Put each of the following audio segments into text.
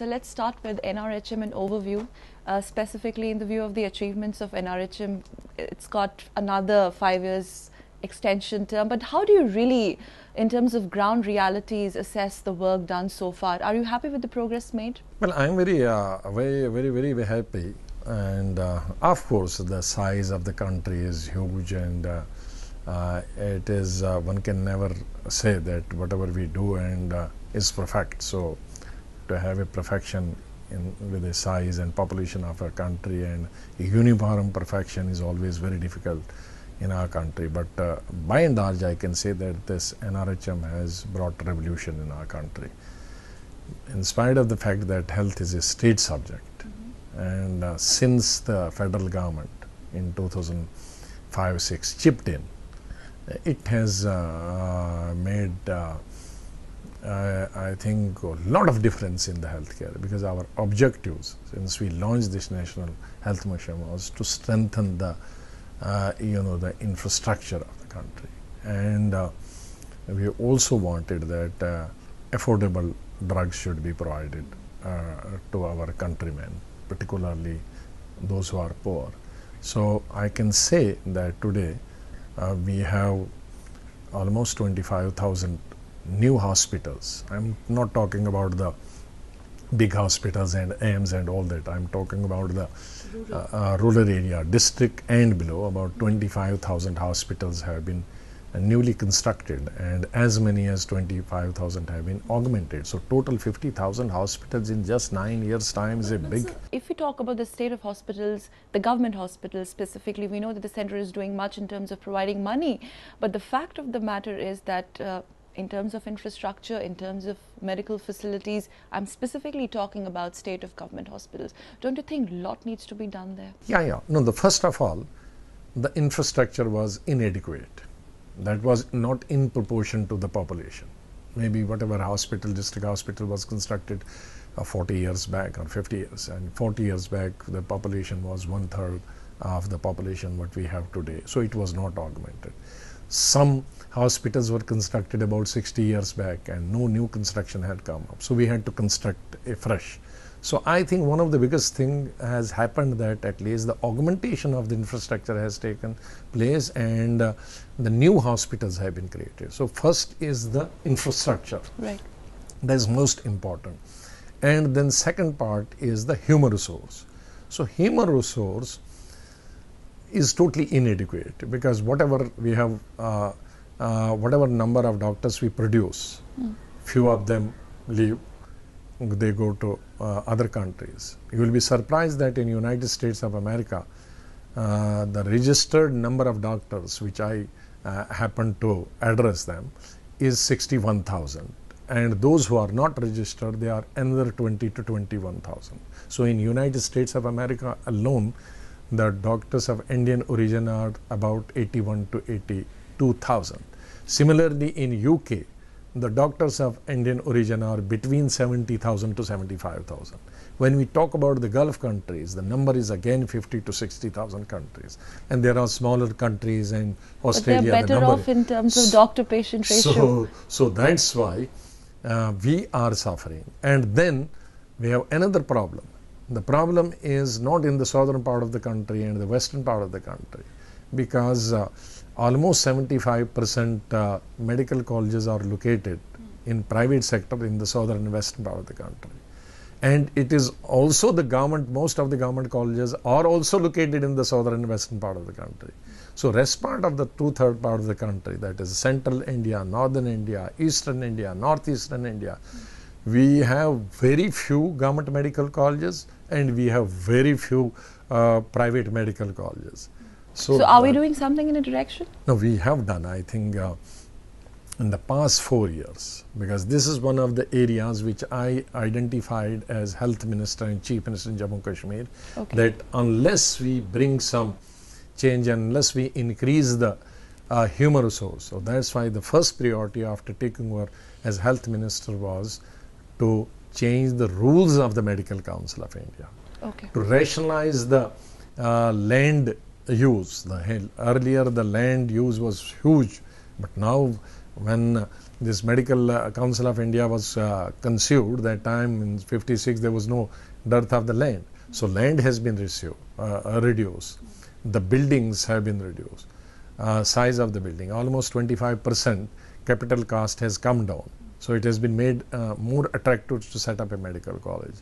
so let's start with NRHM and overview. Uh, specifically, in the view of the achievements of NRHM, it's got another five years extension term. But how do you really, in terms of ground realities, assess the work done so far? Are you happy with the progress made? Well, I'm very, uh, very, very, very, very happy. And uh, of course, the size of the country is huge, and uh, uh, it is uh, one can never say that whatever we do and is perfect. So, to have a perfection in, with the size and population of a country and a uniform perfection is always very difficult in our country. But uh, by and large, I can say that this NRHM has brought revolution in our country. In spite of the fact that health is a state subject, mm -hmm. and uh, since the federal government in 2005-6 chipped in, it has uh, made uh, I think a lot of difference in the healthcare because our objectives since we launched this national health mission was to strengthen the uh, you know the infrastructure of the country. And uh, we also wanted that uh, affordable drugs should be provided uh, to our countrymen particularly those who are poor. So i can say that today uh, we have almost 25000 new hospitals i'm not talking about the big hospitals and AIIMS and all that. I'm talking about the uh, uh, rural area, district and below. About 25,000 hospitals have been uh, newly constructed, and as many as 25,000 have been augmented. So, total 50,000 hospitals in just nine years' time is a big. So if we talk about the state of hospitals, the government hospitals specifically, we know that the center is doing much in terms of providing money, but the fact of the matter is that uh, in terms of infrastructure, in terms of medical facilities, I'm specifically talking about state of government hospitals. Don't you think a lot needs to be done there? Yeah, yeah. No, the first of all, the infrastructure was inadequate. That was not in proportion to the population. Maybe whatever hospital, district hospital was constructed uh, 40 years back or 50 years, and 40 years back the population was one third of the population what we have today. So it was not augmented. Some hospitals were constructed about 60 years back and no new construction had come up. So we had to construct a fresh. So I think one of the biggest thing has happened that at least the augmentation of the infrastructure has taken place and uh, the new hospitals have been created. So first is the infrastructure. Right. That is most important. And then second part is the human resource. So human resource is totally inadequate because whatever we have uh, uh, whatever number of doctors we produce, mm. few of them leave, they go to uh, other countries. You will be surprised that in United States of America, uh, the registered number of doctors which I uh, happen to address them is 61,000 and those who are not registered they are another 20 to 21,000. So in United States of America alone the doctors of Indian origin are about 81 to 82,000 Similarly, in UK, the doctors of Indian origin are between 70,000 to 75,000. When we talk about the Gulf countries, the number is again 50 to 60,000 countries. And there are smaller countries in Australia. But they're better off in terms of doctor-patient ratio. So, so that's why uh, we are suffering. And then we have another problem. The problem is not in the southern part of the country and the western part of the country because uh, almost 75 percent uh, medical colleges are located in private sector in the southern and western part of the country. And it is also the government, most of the government colleges are also located in the southern and western part of the country. So rest part of the two-third part of the country, that is central India, northern India, eastern India, northeastern India, we have very few government medical colleges and we have very few uh, private medical colleges. So, so are we doing something in a direction? No, we have done. I think uh, in the past four years, because this is one of the areas which I identified as health minister and chief minister in Jammu and Kashmir, okay. that unless we bring some change, unless we increase the uh, human resource, so that's why the first priority after taking over as health minister was to change the rules of the Medical Council of India, okay. to rationalize the uh, land use. The earlier the land use was huge, but now when uh, this medical uh, council of india was uh, conceived that time in 56 there was no dearth of the land. So land has been received, uh, reduced. The buildings have been reduced. Uh, size of the building almost 25 percent capital cost has come down. So it has been made uh, more attractive to set up a medical college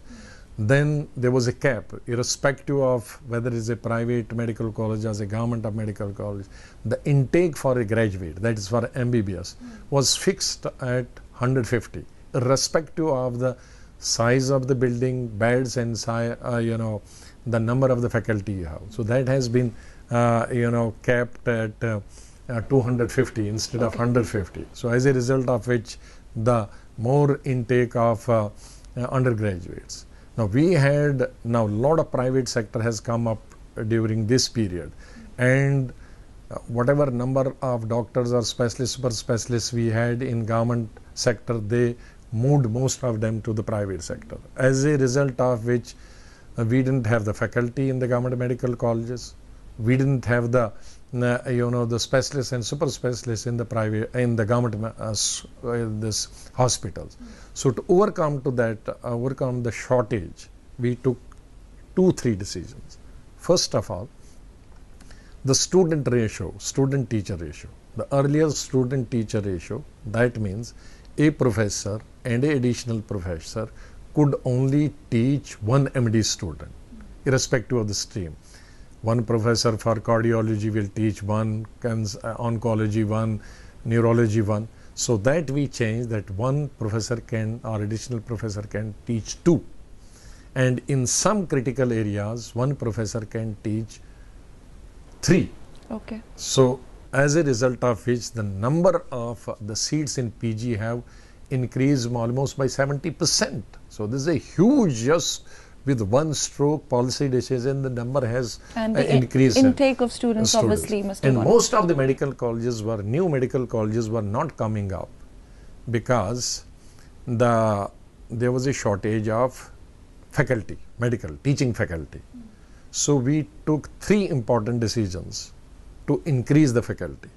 then there was a cap irrespective of whether it's a private medical college or a government of medical college the intake for a graduate that is for mbbs was fixed at 150 irrespective of the size of the building beds and si- uh, you know the number of the faculty you have. So that has been uh, you know capped at uh, uh, 250 instead of 150 so as a result of which the more intake of uh, uh, undergraduates now we had now a lot of private sector has come up during this period. And uh, whatever number of doctors or specialists super specialists we had in government sector they moved most of them to the private sector. As a result of which uh, we didn't have the faculty in the government medical colleges. We didn't have the you know the specialists and super specialists in the private in the government uh, uh, this hospitals. So to overcome to that uh, overcome the shortage we took two three decisions. First of all the student ratio student teacher ratio. The earlier student teacher ratio that means a professor and a additional professor could only teach one md student irrespective of the stream one professor for cardiology will teach one uh, oncology one neurology one. So that we change that one professor can or additional professor can teach two. And in some critical areas one professor can teach three. Okay. so as a result of which the number of the seats in pg have increased almost by 70 percent. So this is a huge just with one stroke policy decision the number has And uh, the in- increased. intake of students, students. obviously must have and most of the medical colleges were new medical colleges were not coming up because the there was a shortage of faculty medical teaching faculty. So we took three important decisions to increase the faculty.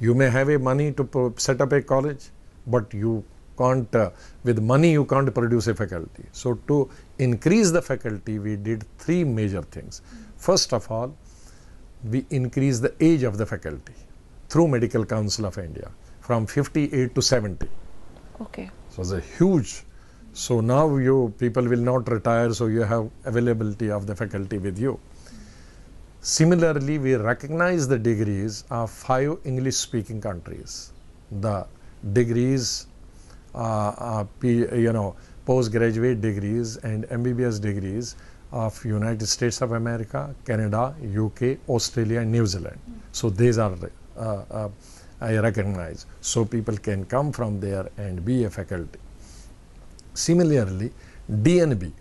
You may have a money to set up a college but you can't uh, with money you can't produce a faculty. So to increase the faculty we did three major things. First of all we increased the age of the faculty through medical council of india from 58 to 70 Okay. so it's a huge so now you people will not retire so you have availability of the faculty with you. Similarly we recognize the degrees of five english speaking countries. The degrees P, you know postgraduate degrees and mbbs degrees of united states of america canada uk australia and new zealand. So these are uh, uh, i recognize. So people can come from there and be a faculty. Similarly dnb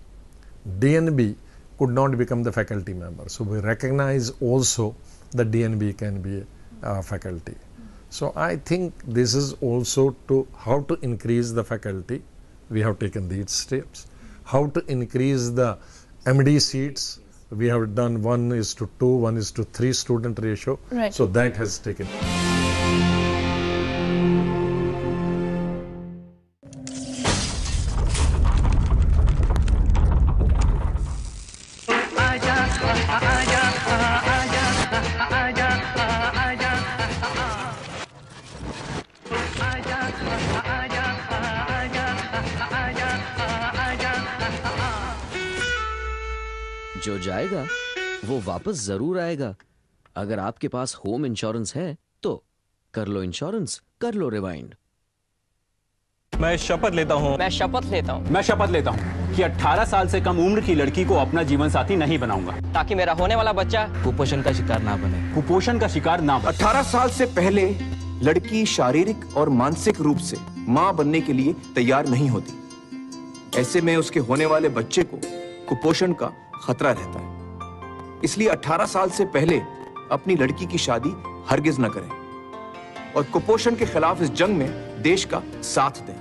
dnb could not become the faculty member. So we recognize also that dnb can be a faculty so i think this is also to how to increase the faculty. We have taken these steps. How to increase the md seats we have done one is to two one is to three student ratio. Right. so that has taken वापस ज़रूर आएगा। अगर आपके पास home insurance है तो कर लो insurance कर लो rewind मैं शपथ लेता हूँ। मैं शपथ लेता हूँ। मैं शपथ लेता हूँ कि 18 साल से कम उम्र की लड़की को अपना जीवन साथी नहीं बनाऊँगा। ताकि मेरा होने वाला बच्चा कुपोषण का शिकार ना बने। कुपोषण का शिकार ना बने। 18 साल से पहले लड़की शारीरिक और मानसिक रूप से माँ बनने के लिए तैयार नहीं होती। ऐसे में उसके होने वाले बच्चे को कुपोषण का खतरा रहता है। इसलिए 18 साल से पहले अपनी लड़की की शादी हरगिज न करें और कुपोषण के खिलाफ इस जंग में देश का साथ दें।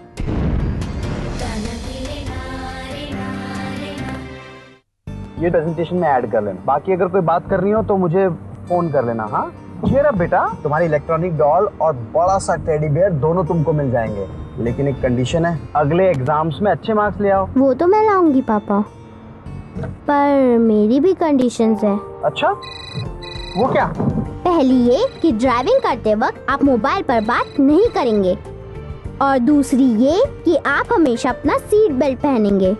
ये प्रेजेंटेशन में ऐड कर लेना। बाकी अगर कोई बात करनी हो तो मुझे फ़ोन कर लेना हाँ? cheer बेटा तुम्हारी इलेक्ट्रॉनिक डॉल और बड़ा सा टेडी बेयर दोनों तुमको मिल जाएँगे। लेकिन एक कंडीशन है अगले एग्ज़ाम्स में अच्छे मार्क्स ले आओ। वो तो मैं लाऊँगी पापा। पर मेरी भी कंडीशंस है। अच्छा? वो क्या? पहली ये कि ड्राइविंग करते वक्त आप मोबाइल पर बात नहीं करेंगे। और दूसरी ये कि आप हमेशा अपना सीट बेल्ट पहनेंगे।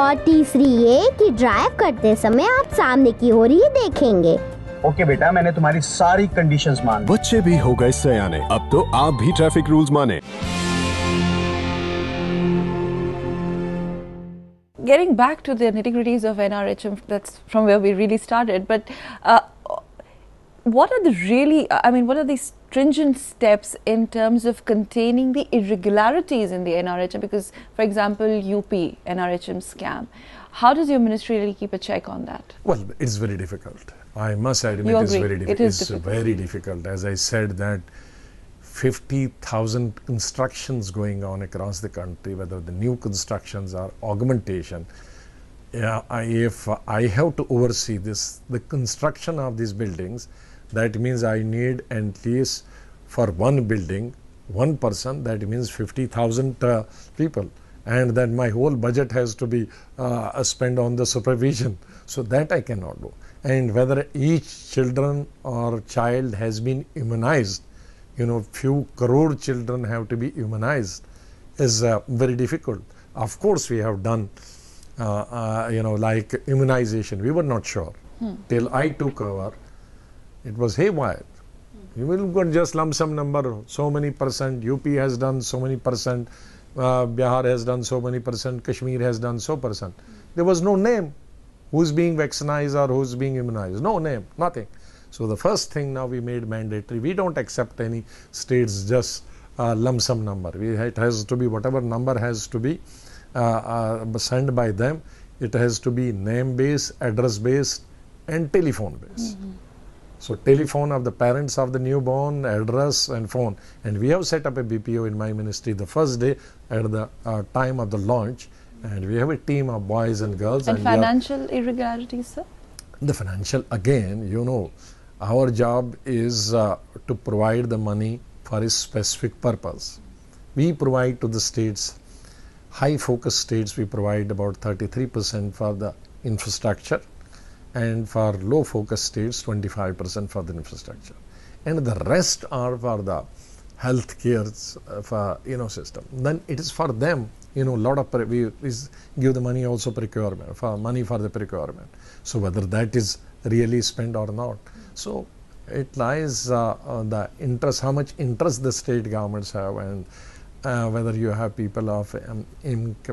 और तीसरी ये कि ड्राइव करते समय आप सामने की ओर ही देखेंगे। ओके okay, बेटा मैंने तुम्हारी सारी कंडीशंस मान बच्चे भी हो गए सयाने। अब तो आप भी ट्रैफ़िक रूल्स माने। Getting back to the nitty gritties of NRHM, that's from where we really started. But uh, what are the really, I mean, what are the stringent steps in terms of containing the irregularities in the NRHM? Because, for example, UP NRHM scam, how does your ministry really keep a check on that? Well, it's very difficult. I must admit, it's very It difficult. is it's difficult. very difficult. As I said, that 50,000 constructions going on across the country, whether the new constructions or augmentation. If I have to oversee this, the construction of these buildings, that means I need at least for one building, one person, that means 50,000 uh, people. And then my whole budget has to be uh, spent on the supervision. So that I cannot do. And whether each children or child has been immunized, you know, few crore children have to be immunized is uh, very difficult. Of course, we have done, uh, uh, you know, like immunization. We were not sure till I took over. It was haywire. You will get just lump sum number, so many percent. UP has done so many percent. Uh, Bihar has done so many percent. Kashmir has done so percent. There was no name who's being vaccinated or who's being immunized. No name, nothing. So the first thing now we made mandatory. We don't accept any states just uh, lump sum number. We, it has to be whatever number has to be uh, uh, sent by them. It has to be name based, address based, and telephone based. So telephone of the parents of the newborn, address and phone. And we have set up a BPO in my ministry the first day at the uh, time of the launch. And we have a team of boys and girls. And are- financial irregularities, sir? the financial again you know our job is uh, to provide the money for a specific purpose. We provide to the states high focus states we provide about 33% for the infrastructure and for low focus states 25% for the infrastructure. And the rest are for the health care uh, you know system. Then it is for them you know lot of we, we give the money also procurement for money for the procurement. So whether that is really spent or not so it lies uh, on the interest how much interest the state governments have and uh, whether you have people of um,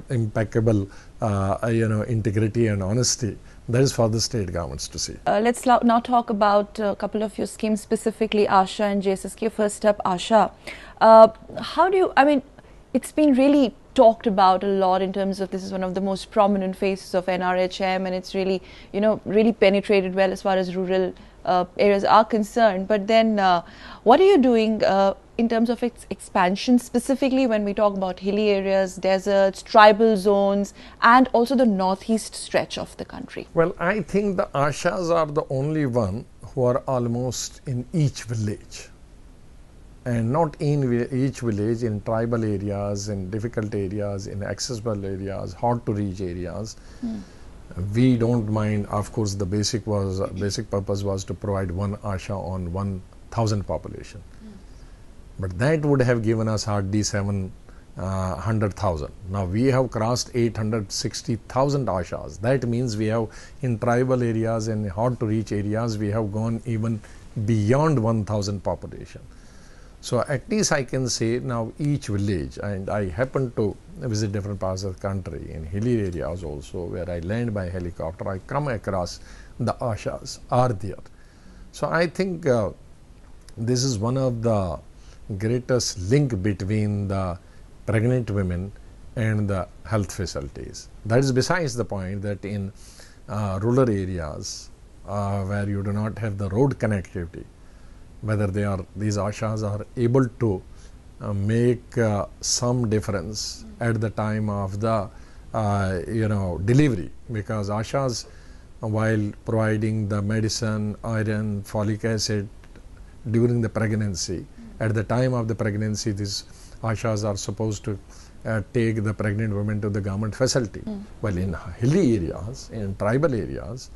impeccable uh, you know integrity and honesty that is for the state governments to see Uh, let's now talk about a couple of your schemes, specifically ASHA and JSSK. First up, ASHA. Uh, how do you, I mean, it's been really talked about a lot in terms of this is one of the most prominent faces of NRHM and it's really, you know, really penetrated well as far as rural areas are concerned. But then, uh, what are you doing uh, in terms of its expansion, specifically when we talk about hilly areas, deserts, tribal zones, and also the northeast stretch of the country? Well, I think the Ashas are the only one who are almost in each village. And not in each village, in tribal areas, in difficult areas, in accessible areas, hard to reach areas. We don't mind, of course, the basic was basic purpose was to provide one Asha on 1,000 population. Hmm. But that would have given us hardly 700,000. Uh, now we have crossed 860,000 Ashas. That means we have in tribal areas and hard to reach areas, we have gone even beyond 1,000 population. So at least I can say now each village, and I happen to visit different parts of the country in hilly areas also, where I land by helicopter, I come across the ashas are there. So I think uh, this is one of the greatest link between the pregnant women and the health facilities. That is besides the point that in uh, rural areas uh, where you do not have the road connectivity, whether they are these ashas are able to uh, make uh, some difference at the time of the uh, you know delivery because ashas while providing the medicine, iron, folic acid during the pregnancy. At the time of the pregnancy, these ashas are supposed to uh, take the pregnant women to the government facility. Well, in hilly areas, in tribal areas,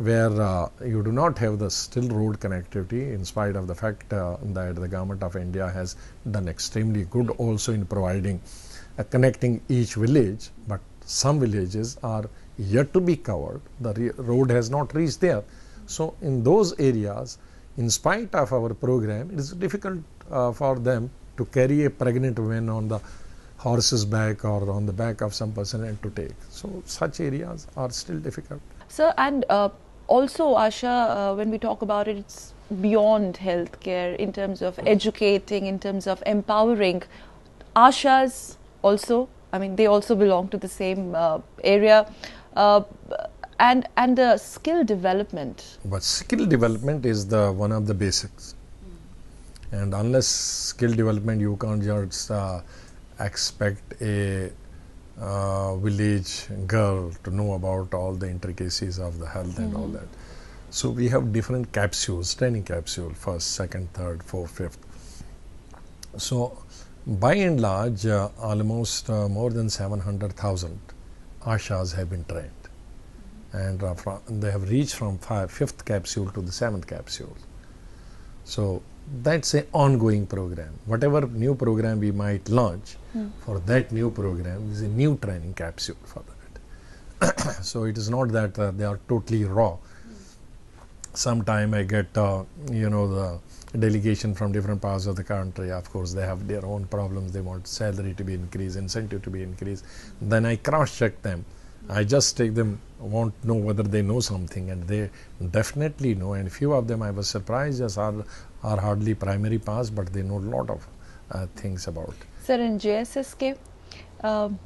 where uh, you do not have the still road connectivity, in spite of the fact uh, that the government of India has done extremely good also in providing uh, connecting each village, but some villages are yet to be covered. The road has not reached there. So, in those areas, in spite of our program, it is difficult uh, for them to carry a pregnant woman on the horse's back or on the back of some person and to take. So, such areas are still difficult. Sir, and uh, also, Asha, uh, when we talk about it, it's beyond healthcare in terms of educating, in terms of empowering. Ashas also, I mean, they also belong to the same uh, area. Uh, and, and the skill development. But skill development is the one of the basics. And unless skill development, you can't just uh, expect a uh, village girl to know about all the intricacies of the health and all that. So we have different capsules, training capsule, first, second, third, fourth, fifth. So by and large, uh, almost uh, more than 700,000 ashas have been trained. And uh, from, they have reached from five, fifth capsule to the seventh capsule. So that's an ongoing program. Whatever new program we might launch for that new program is a new training capsule for that. so it is not that uh, they are totally raw. Sometime I get, uh, you know, the delegation from different parts of the country. Of course, they have their own problems. They want salary to be increased, incentive to be increased. Then I cross-check them. I just take them, want to know whether they know something, and they definitely know. And few of them I was surprised, as are are hardly primary pass, but they know a lot of uh, things about. Sir, in JSSK, um,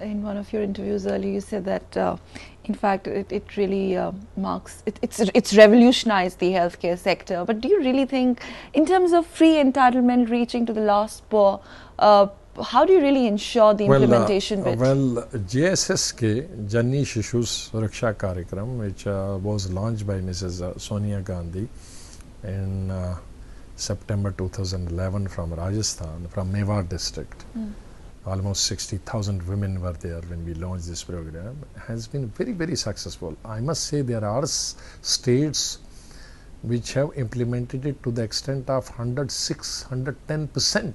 in one of your interviews earlier, you said that, uh, in fact, it, it really uh, marks, it, it's, it's revolutionized the healthcare sector. But do you really think, in terms of free entitlement reaching to the last poor, uh, how do you really ensure the implementation well, uh, bit? well, JSSK, Janani Shishu Suraksha Karyakram, which uh, was launched by Mrs. uh, Sonia Gandhi in uh, September 2011 from Rajasthan, from Mewar district. Hmm. Almost 60,000 women were there when we launched this program. Has been very, very successful. I must say there are states which have implemented it to the extent of 106, 110 percent.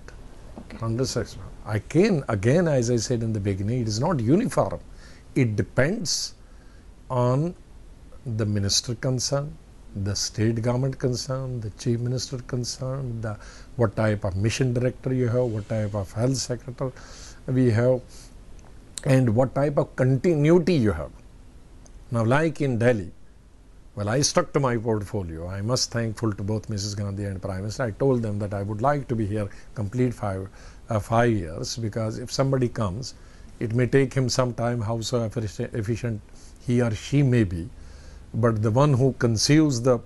106. I can again, as I said in the beginning, it is not uniform. It depends on the minister concerned, the state government concerned, the chief minister concerned, the what type of mission director you have, what type of health secretary we have, and what type of continuity you have. Now, like in Delhi, well, I stuck to my portfolio. I must thankful to both Mrs. Gandhi and Prime Minister. I told them that I would like to be here complete five uh, five years because if somebody comes, it may take him some time, how so efficient he or she may be, but the one who conceives the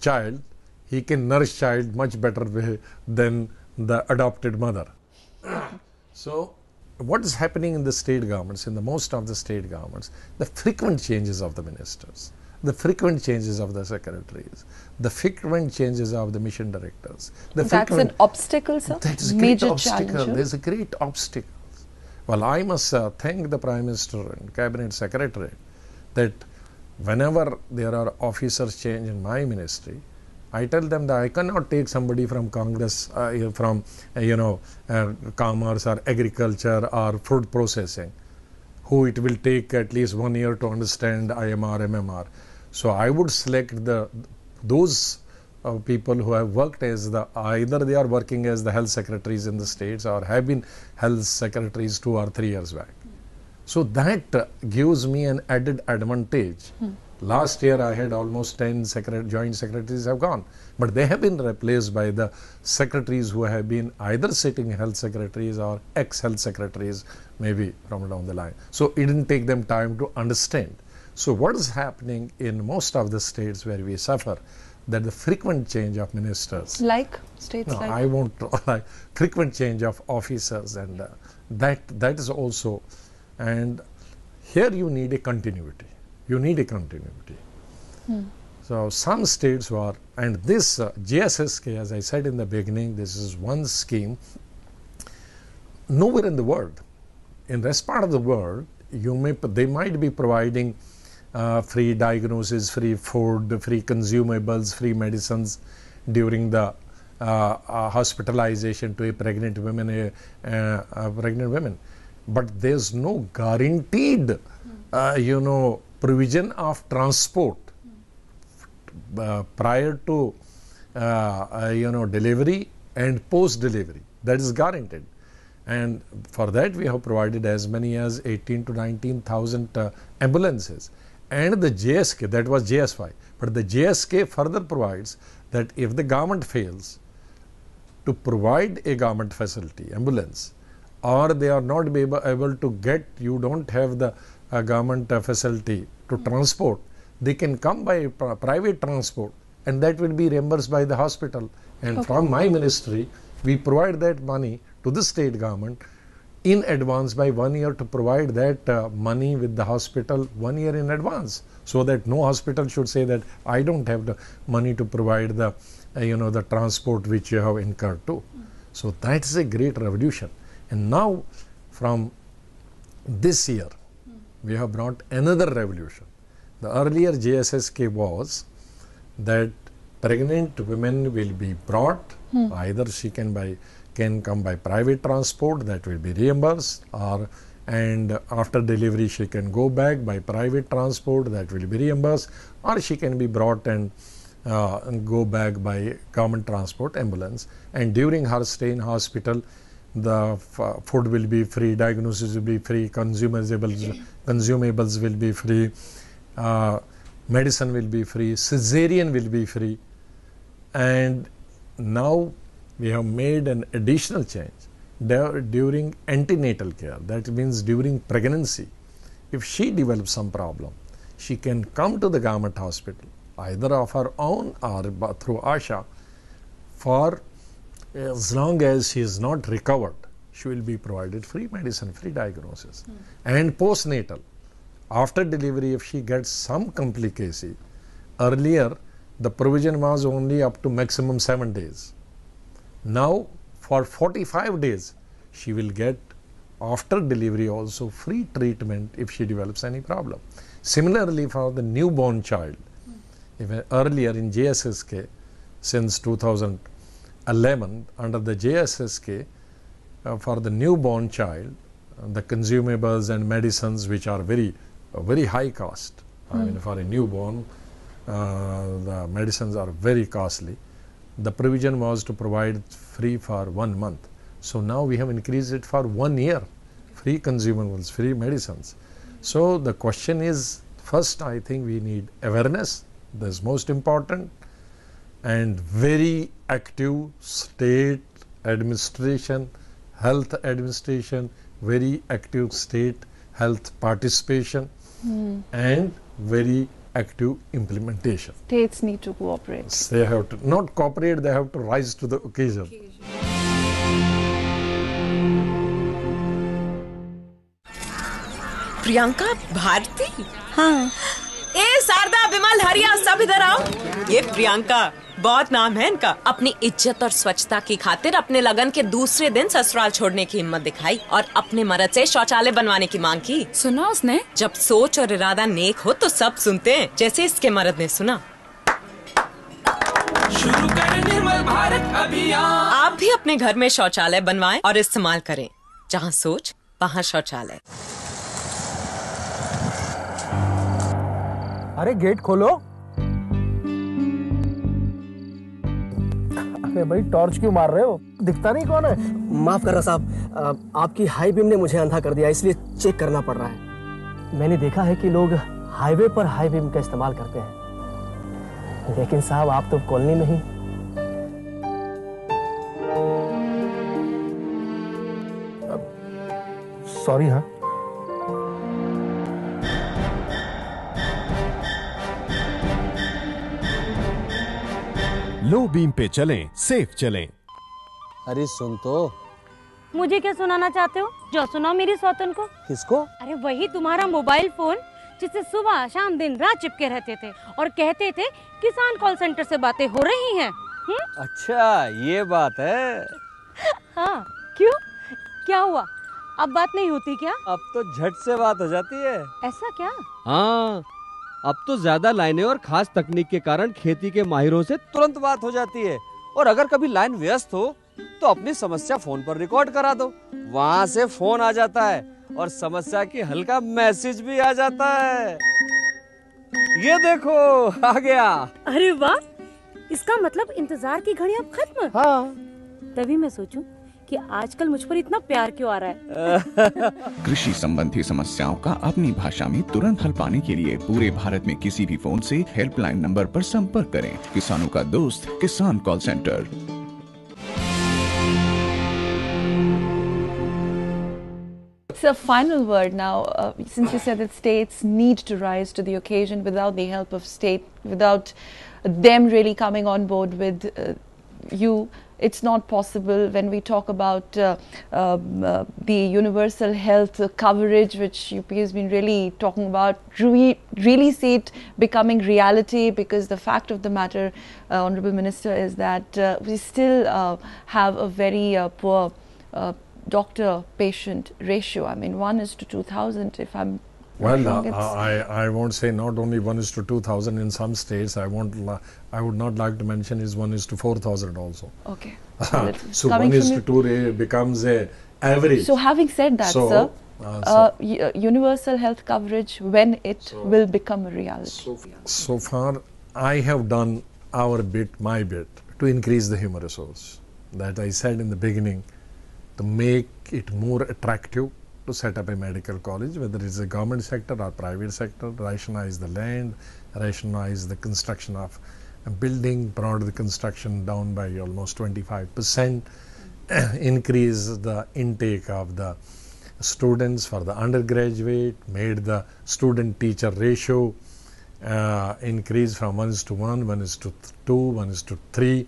child, he can nourish child much better way than the adopted mother. So, what is happening in the state governments, in the most of the state governments, the frequent changes of the ministers, the frequent changes of the secretaries, the frequent changes of the mission directors. The That's frequent, an obstacle, sir? that is a great Major obstacle. challenge. There's a great obstacle. Well, I must uh, thank the Prime Minister and Cabinet Secretary that whenever there are officers change in my ministry, I tell them that I cannot take somebody from Congress, uh, from uh, you know, uh, commerce or agriculture or food processing, who it will take at least one year to understand IMR, MMR. So I would select the those uh, people who have worked as the either they are working as the health secretaries in the states or have been health secretaries two or three years back. So that gives me an added advantage. Last year I had almost 10 secret, joint secretaries have gone, but they have been replaced by the secretaries who have been either sitting health secretaries or ex-health secretaries maybe from down the line. So it didn't take them time to understand. So what is happening in most of the states where we suffer that the frequent change of ministers Like states no, like I won't like frequent change of officers, and uh, that that is also, and here you need a continuity. You need a continuity. So some states were, and this uh, JSSK, as I said in the beginning, this is one scheme. Nowhere in the world, in rest part of the world, you may they might be providing uh, free diagnosis, free food, free consumables, free medicines during the uh, uh, hospitalization to a pregnant woman, a, uh, a pregnant women. But there's no guaranteed, uh, you know, provision of transport uh, prior to uh, uh, you know delivery and post delivery that is guaranteed. And for that we have provided as many as 18 to 19000 uh, ambulances. And the JSK that was JSY but the JSK further provides that if the government fails to provide a government facility ambulance or they are not be able, able to get you don't have the uh, government uh, facility to transport. They can come by pri- private transport and that will be reimbursed by the hospital. And from my ministry we provide that money to the state government in advance by one year to provide that uh, money with the hospital one year in advance. So that no hospital should say that i don't have the money to provide the uh, you know the transport which you have incurred to so that's a great revolution and now from this year we have brought another revolution. The earlier JSSK was that pregnant women will be brought, either she can by can come by private transport that will be reimbursed, or and after delivery she can go back by private transport that will be reimbursed, or she can be brought and uh, and go back by government transport ambulance. And during her stay in hospital, the food will be free, diagnosis will be free, consumables consumables will be free uh, medicine will be free, cesarean will be free, and now we have made an additional change during antenatal care. That means during pregnancy, if she develops some problem, she can come to the government hospital either of her own or through ASHA for as long as she is not recovered, she will be provided free medicine, free diagnosis. Hmm. And postnatal, after delivery, if she gets some complication, earlier the provision was only up to maximum seven days. Now, for 45 days, she will get after delivery also free treatment if she develops any problem. Similarly, for the newborn child, hmm. even earlier in JSSK, since 2011, under the JSSK, uh, for the newborn child, uh, the consumables and medicines which are very, uh, very high cost. I mean, for a newborn, uh, the medicines are very costly. The provision was to provide free for one month. So now we have increased it for one year, free consumables, free medicines. So the question is, first I think we need awareness, that's most important, and very active state administration, health administration, very active state health participation, and very active implementation. States need to cooperate. They have to not cooperate, they have to rise to the occasion. Priyanka Bharti हाँ ए शारदा विमल हरिया सब इधर आओ ये प्रियंका बहुत नाम है इनका। अपनी इज़्ज़त और स्वच्छता की खातिर अपने लगन के दूसरे दिन ससुराल छोड़ने की हिम्मत दिखाई और अपने मर्द से शौचालय बनवाने की मांग की। सुना उसने? जब सोच और इरादा नेक हो तो सब सुनते हैं जैसे इसके मर्द ने सुना। शुरू कर निर्मल भारत अभियान। आप भी अपने घर में शौचालय बनवाएँ और इस्तेमाल करें जहाँ सोच वहाँ शौचालय। अरे गेट खोलो। अरे भाई टॉर्च क्यों मार रहे हो? दिखता नहीं कौन है? माफ़ करना साहब आपकी हाई बीम ने मुझे अंधा कर दिया इसलिए चेक करना पड़ रहा है। मैंने देखा है कि लोग हाईवे पर हाई बीम का इस्तेमाल करते हैं। लेकिन साहब आप तो कॉलोनी में ही। सॉरी हाँ? लो बीम पे चलें सेफ़ चलें। अरे सुन तो। मुझे क्या सुनाना चाहते हो? जो सुनाओ मेरी सौतन को। किसको? अरे वही तुम्हारा मोबाइल फ़ोन जिससे सुबह शाम दिन रात चिपके रहते थे और कहते थे किसान कॉल सेंटर से बातें हो रही हैं। हुँ? अच्छा ये बात है। हाँ क्यों? क्या हुआ? अब बात नहीं होती क्या? अब तो झट से बात हो जाती है। ऐसा क्या? हाँ। अब तो ज़्यादा लाइनें और खास तकनीक के कारण खेती के माहिरों से तुरंत बात हो जाती है। और अगर कभी लाइन व्यस्त हो तो अपनी समस्या फ़ोन पर रिकॉर्ड करा दो। वहाँ से फ़ोन आ जाता है और समस्या की हल का मैसेज भी आ जाता है। ये देखो आ गया। अरे वाह इसका मतलब इंतज़ार की घड़ी अब खत्म। हाँ। तभी मैं सोचूं कि आजकल मुझ पर इतना प्यार क्यों आ रहा है कृषि संबंधी समस्याओं का अपनी भाषा में तुरंत हल पाने के लिए पूरे भारत में किसी भी फ़ोन से हेल्पलाइन नंबर पर संपर्क करें किसानों का दोस्त किसान call centre So, final word now, uh, since you said that states need to rise to the occasion without the help of state, without them really coming on board with uh, you, it's not possible when we talk about uh, um, uh, the universal health coverage, which UP has been really talking about, really, really see it becoming reality because the fact of the matter, uh, Honorable Minister, is that uh, we still uh, have a very uh, poor doctor patient ratio. I mean, 1 is to 2000, if I'm Well, uh, I, I won't say not only 1 is to 2000 in some states, I won't I would not like to mention is 1 is to 4000 also. Okay. It's so 1 is to 2 ra- becomes a average. So, having said that, So, sir, uh, uh, y- uh, universal health coverage when it will become a reality. So far, I have done our bit, my bit, to increase the human resource. That I said in the beginning, to make it more attractive to set up a medical college, whether it's a government sector or private sector, rationalize the land, rationalize the construction of a building, brought the construction down by almost 25 percent, increase the intake of the students for the undergraduate, made the student teacher ratio uh, increase from 1 is to 1, 1 is to 2, 1 is to 3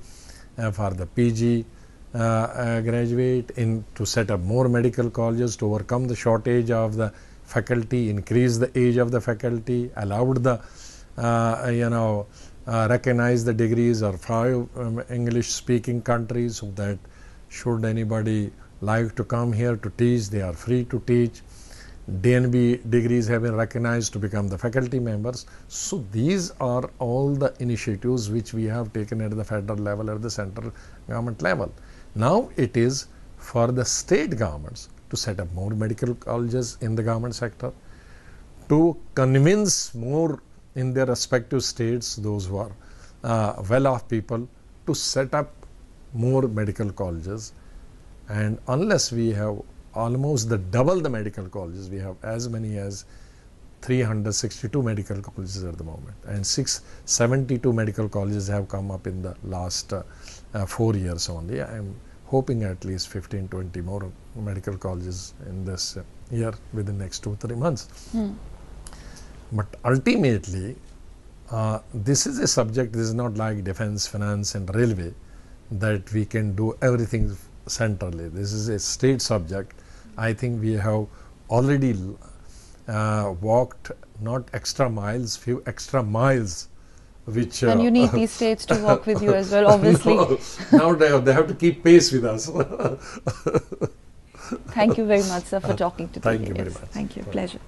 uh, for the PG graduate in to set up more medical colleges to overcome the shortage of the faculty, increase the age of the faculty, allowed the uh, you know uh, recognize the degrees of five um, English speaking countries so that should anybody like to come here to teach, they are free to teach. DNB degrees have been recognized to become the faculty members. So, these are all the initiatives which we have taken at the federal level, at the central government level. Now, it is for the state governments to set up more medical colleges in the government sector, to convince more in their respective states, those who are uh, well off people, to set up more medical colleges. And unless we have almost the double the medical colleges, we have as many as 362 medical colleges at the moment, and 672 medical colleges have come up in the last uh, uh, four years only. I am hoping at least 15 20 more medical colleges in this uh, year within next two three months. Hmm. But ultimately, uh, this is a subject, this is not like defense, finance, and railway that we can do everything centrally. This is a state subject. I think we have already uh, walked not extra miles, few extra miles. Which, And uh, you need these states to work with you as well, obviously. No, now they have, they have to keep pace with us. Thank you very much, sir, for talking to me Thank you very much. Thank you. Pleasure.